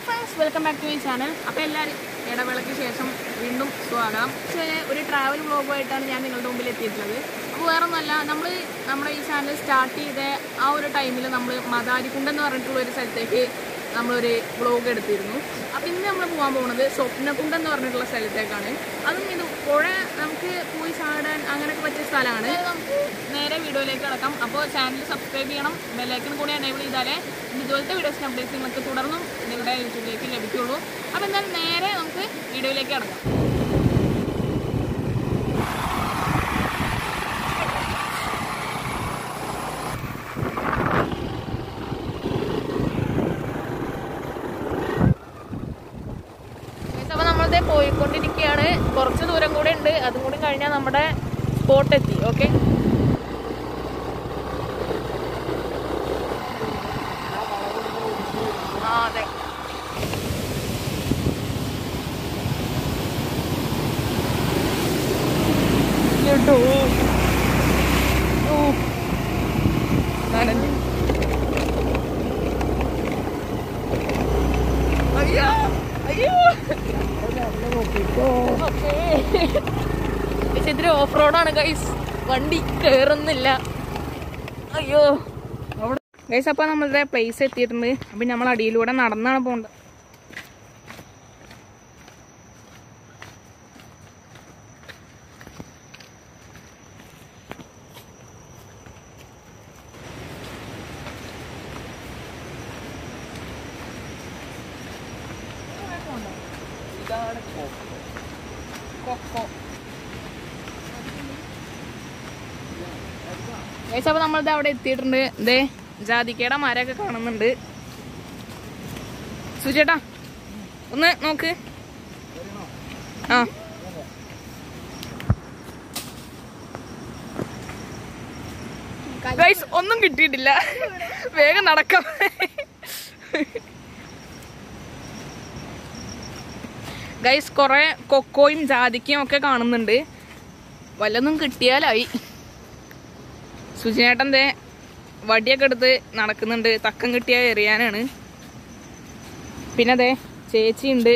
Hi friends welcome back to my channel അപ്പോൾ എല്ലാവരും ഇടവേളയ്ക്ക് ശേഷം വീണ്ടും സ്വാഗതം. പക്ഷേ ഒരു ട്രാവൽ വ്ളോഗുമായിട്ടാണ് ഞാൻ നിങ്ങളുടെ മുമ്പിൽ എത്തിയിട്ടുള്ളത്. അപ്പോൾ വേറെ ഒന്നുമല്ല നമ്മൾ നമ്മുടെ ഈ ചാനൽ സ്റ്റാർട്ട് ചെയ്ത ആ ഒരു ടൈമിൽ നമ്മൾ മതാരിക്കുണ്ടെന്ന് പറഞ്ഞിട്ടുള്ള ഒരു സ്ഥലത്തേക്ക് നമ്മളൊരു വ്ളോഗ് എടുത്തിരുന്നു. അപ്പം ഇന്ന് നമ്മൾ പോകാൻ പോകുന്നത് സ്വപ്നകുണ്ടം എന്ന് പറഞ്ഞിട്ടുള്ള സ്ഥലത്തേക്കാണ്. അതും ഇത് പുഴ നമുക്ക് പോയി ചാടാൻ അങ്ങനെയൊക്കെ പറ്റിയ സ്ഥലമാണ്. നമുക്ക് നേരെ വീഡിയോയിലേക്ക് കിടക്കാം. അപ്പോൾ ചാനൽ സബ്സ്ക്രൈബ് ചെയ്യണം. ബെല്ലൈക്കൺ കൂടി എനേബിൾ ചെയ്താലേ ഇതുപോലത്തെ വീഡിയോസിന് അപ്ഡേറ്റ്സ് നിങ്ങൾക്ക് തുടർന്നും നിങ്ങളുടെ യൂട്യൂബിലേക്ക് ലഭിക്കുള്ളൂ. അപ്പോൾ എന്തായാലും നേരെ നമുക്ക് വീഡിയോയിലേക്ക് കിടക്കാം അപ്പോൾ നമ്മളിത് പോയിക്കൊണ്ടിരിക്കുകയാണ്. കുറച്ച് ദൂരം കൂടെ ഉണ്ട്. അതും കൂടി കഴിഞ്ഞാൽ നമ്മുടെ സ്പോട്ട് എത്തി. ഓക്കെ ആ അതെ. കേട്ടോ ഓ. നനഞ്ഞു. അയ്യോ. ഇതിരി ഓഫ് റോഡാണ് ഗൈസ് വണ്ടി കേറുന്നില്ല. അയ്യോ. ഗൈസ് അപ്പൊ നമ്മളുടെ പ്ലേസ് എത്തിയിട്ടുണ്ട്. അപ്പൊ നമ്മൾ അടിയിലൂടെ നടന്നാണ് പോണ്ടത് കൊക്കോ ഗൈസ് അപ്പൊ നമ്മളിത് അവിടെ എത്തിയിട്ടുണ്ട്. ദേ ജാതിക്കയുടെ മരമൊക്കെ കാണുന്നുണ്ട്. സുചേട്ടാ ഒന്ന് നോക്ക്. ആ. ഒന്നും കിട്ടിയിട്ടില്ല. വേഗം നടക്കാം. ഗൈസ് കുറെ കൊക്കോയും ജാതിക്കയും ഒക്കെ കാണുന്നുണ്ട്. വല്ലതും കിട്ടിയാലായി. സുജിനേട്ടൻ ദേ വടിയൊക്കെ എടുത്ത് നടക്കുന്നുണ്ട്. തക്കം കിട്ടിയാൽ എറിയാനാണ്. പിന്നെ അതെ ചേച്ചിയുണ്ട്.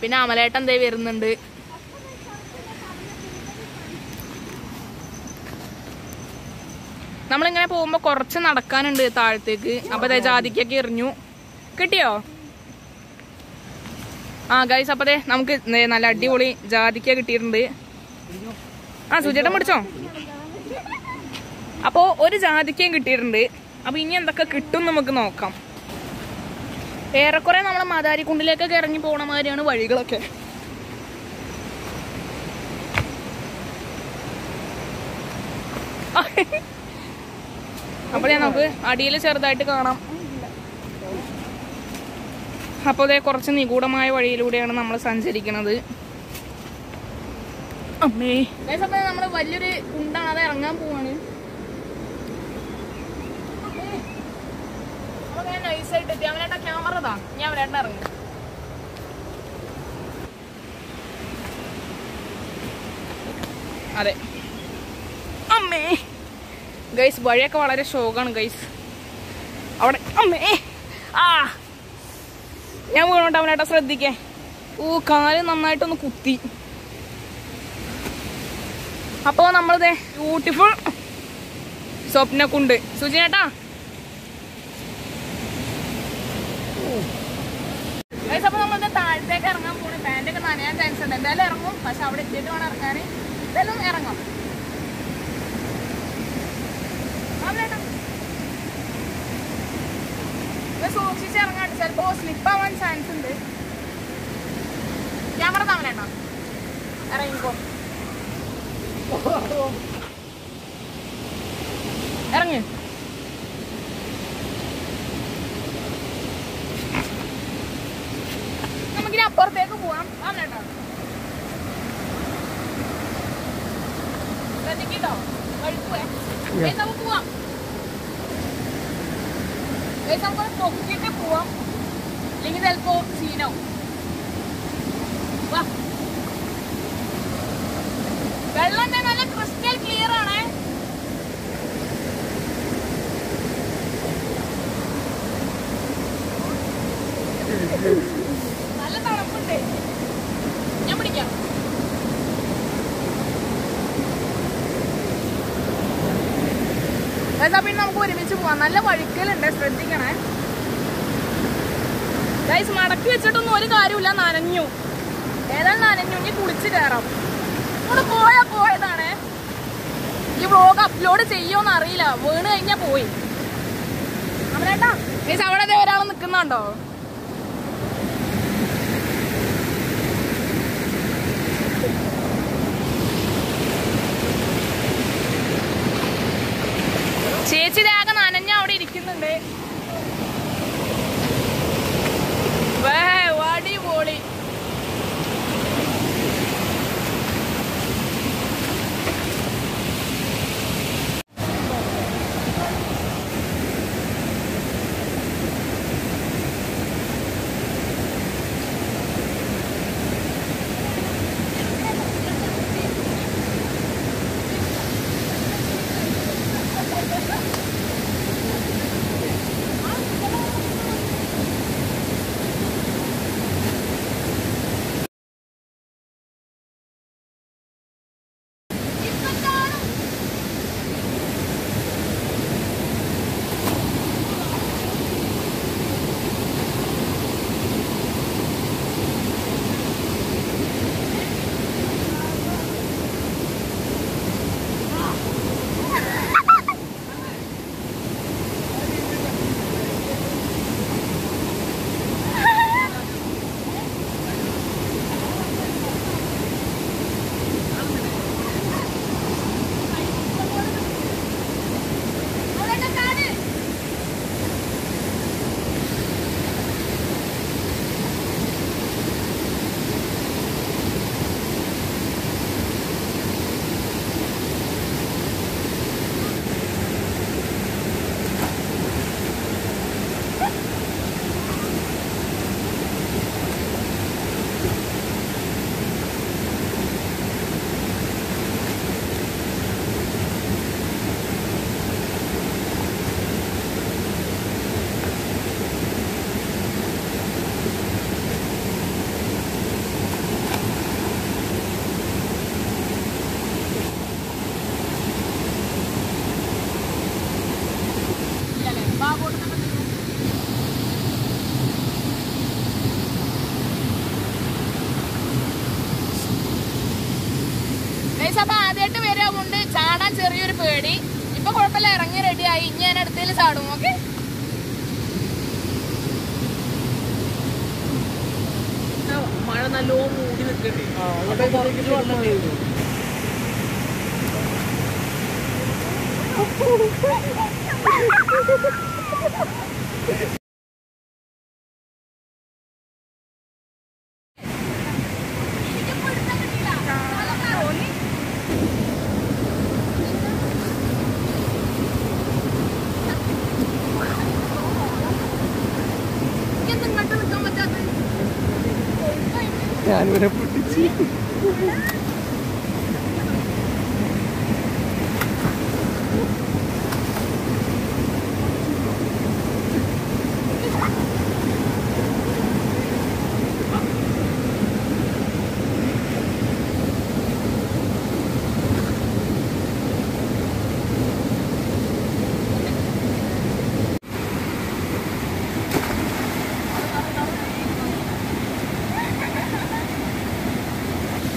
പിന്നെ അമലേട്ടൻ ദേ വരുന്നുണ്ട്. നമ്മളിങ്ങനെ പോകുമ്പോൾ കുറച്ച് നടക്കാനുണ്ട് താഴത്തേക്ക്. അപ്പോൾ അതെ ജാതിക്കൊക്കെ എറിഞ്ഞു. കിട്ടിയോ? ആ ഗൈസ് അപ്പൊ നമുക്ക് നല്ല അടിപൊളി ജാതിക്ക കിട്ടിയിട്ടുണ്ട്. ആ സുചേട്ടൻ പിടിച്ചോ? അപ്പോ ഒരു ജാതിക്കയും കിട്ടിയിട്ടുണ്ട്. അപ്പൊ ഇനി എന്തൊക്കെ കിട്ടും നമുക്ക് നോക്കാം. ഏറെക്കുറെ നമ്മളെ മാതാരിക്കുണ്ടിലേക്കൊക്കെ ഇറങ്ങി പോണ മാതിരിയാണ് വഴികളൊക്കെ. അപ്പോഴേ നമുക്ക് അടിയിൽ ചെറുതായിട്ട് കാണാം. അപ്പോൾ അതേ കുറച്ച് നിഗൂഢമായ വഴിയിലൂടെയാണ് നമ്മൾ സഞ്ചരിക്കുന്നത്. അമ്മേ. നമ്മൾ വലിയൊരു കുണ്ടാണ് അത് ഇറങ്ങാൻ പോവാണ്. നൈസായിട്ട് എത്തി. അവനേട്ടാ ക്യാമറ താ ഞാൻ അവനേട്ട ഇറങ്ങി. അതെ. അമ്മേ. ഗൈസ് വഴിയൊക്കെ വളരെ ഷോക്കാണ് ഗൈസ് അവിടെ അമ്മേ. ആ. ഞാൻ വീണോട്ട് അവനേട്ടാ ശ്രദ്ധിക്കേ. ഓ കാൽ നന്നായിട്ടൊന്ന് കുത്തി. അപ്പോ നമ്മളിത് ബ്യൂട്ടിഫുൾ സ്വപ്നക്കുണ്ട്. സുജിനേട്ടാ അപ്പോൾ അപ്പൊ നമ്മളിത് താഴത്തേക്ക് ഇറങ്ങാൻ പോണു. പാന്റൊക്കെ നനയാൻ ചാൻസ് ഉണ്ട്. എന്തായാലും ഇറങ്ങും. പക്ഷെ അവിടെ എത്തിയിട്ട് വേണം ഇറങ്ങാൻ. എന്തായാലും ഇറങ്ങാം. സൂക്ഷിച്ച് ഇറങ്ങാൻ ചിലപ്പോ സ്ലിപ്പ് ആവാൻ ചാൻസ് ഉണ്ട്. ക്യാമറ താമലേട്ടാ ഇറങ്ങിക്കോ ഇറങ്ങി. നമുക്കിനി അപ്പുറത്തേക്ക് പോവാം. ആണേട്ടാ ശ്രദ്ധിക്കട്ടോ? വഴുക്കുവേ. നമുക്ക് പോവാം. നമുക്ക് നോക്കിയിട്ട് പോവാം. അല്ലെങ്കിൽ ചിലപ്പോ സീനാവും വെള്ളം തന്നെ നല്ല ക്രിസ്റ്റൽ ക്ലിയർ ആണേ. നല്ല തണുപ്പുണ്ട്. ഞാൻ പിടിക്കാം. എന്നാ പിന്നെ നമുക്ക് ഒരുമിച്ച് പോവാം. നല്ല വഴുക്കലുണ്ട് ശ്രദ്ധിക്കണേ. ഗൈസ് മടക്കി വെച്ചിട്ടൊന്നും ഒരു കാര്യമില്ല നനഞ്ഞു. ഏതാണ്ട് നനഞ്ഞു. ഇനി കുളിച്ച് കയറാം ഇവിടെ പോയ പോയതാണ്. ഈ വ്ലോഗ് അപ്ലോഡ് ചെയ്യോന്ന് അറിയില്ല. വീണ് കഴിഞ്ഞാ പോയി. അവരേട്ടാ ഗൈസ് അവിടെ ഒരാൾ നിൽക്കുന്നുണ്ടോ ചേച്ചി രാഗ നനഞ്ഞ അവിടെ ഇരിക്കുന്നുണ്ട്. ചാടാൻ ചെറിയൊരു പേടി. ഇപ്പൊ കുഴപ്പമില്ല ഇറങ്ങി റെഡിയായി ഇനി ഞാൻ അടുത്തേൽ ചാടും ഓക്കെ മഴ നല്ലോ മൂടി നിൽക്കണ്ടേ ഞാനിവരെ പൊട്ടിച്ച്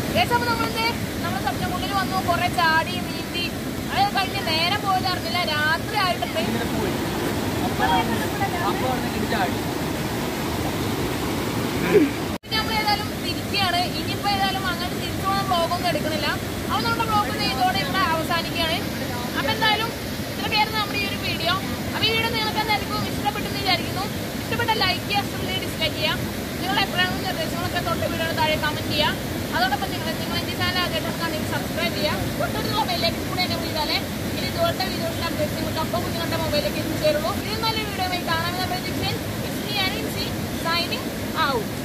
Guys, അപ്പൊ നമ്മളിത് നമ്മൾ സപ്തമുള്ളിൽ വന്നു കുറെ ചാടി നീന്തി അത് കഴിഞ്ഞ് നേരം പോയത് അറിഞ്ഞില്ല രാത്രി ആയിട്ടുണ്ട് പിന്നെ നമ്മൾ ഏതായാലും തിരിക്കുകയാണ് ഇനിയിപ്പോ ഏതായാലും അങ്ങനെ തിരിച്ചു പോകുന്ന ബ്ലോഗൊന്നും എടുക്കണില്ല അപ്പൊ നമ്മുടെ ബ്ലോഗ് ഇതോടെ ഇവിടെ അവസാനിക്കുകയാണ് അപ്പൊ എന്തായാലും ഇത്രയൊക്കെയായിരുന്നു നമ്മുടെ ഈ ഒരു വീഡിയോ അപ്പൊ ഈ വീഡിയോ നിങ്ങൾക്ക് എന്തായിരിക്കും ഇഷ്ടപ്പെട്ടെന്ന് വിചാരിക്കുന്നു ഇഷ്ടപ്പെട്ട ലൈക്ക് ചെയ്യുക. ഡിസ്ലൈക്ക് ചെയ്യാം നിങ്ങളുടെ എപ്പോഴാണ് നിർദ്ദേശങ്ങളൊക്കെ തൊട്ട് വീഡിയോ താഴെ കമന്റ് ചെയ്യാം അതോടൊപ്പം നിങ്ങൾ നിങ്ങൾ എന്റെ ചാനൽ ആദ്യമായിട്ടാണെങ്കിൽ സബ്സ്ക്രൈബ് ചെയ്യുക തൊട്ടടുത്ത ബെല്ലേക്ക് കൂടെ എന്നെ വിളിച്ചാലേ ഇതുപോലത്തെ വീഡിയോസിന്റെ അപ്ഡേറ്റ്സ് നിങ്ങൾക്ക് അപ്പോൾ നിങ്ങളുടെ മൊബൈലിലേക്ക് എത്തിച്ചേരുള്ളൂ ഇതിൽ നല്ല വീഡിയോ കാണാമെന്ന പ്രതീക്ഷയിൽ it's me and signing out